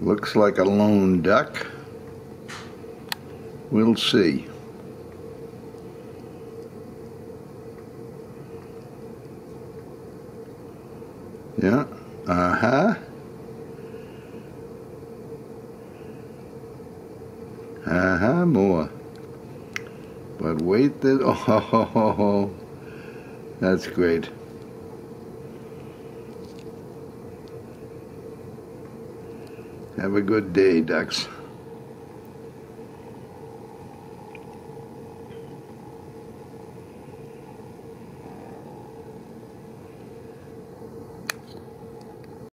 Looks like a lone duck. We'll see. Yeah, uh-huh. Uh-huh, more. But wait, that, oh, that's great. Have a good day, ducks.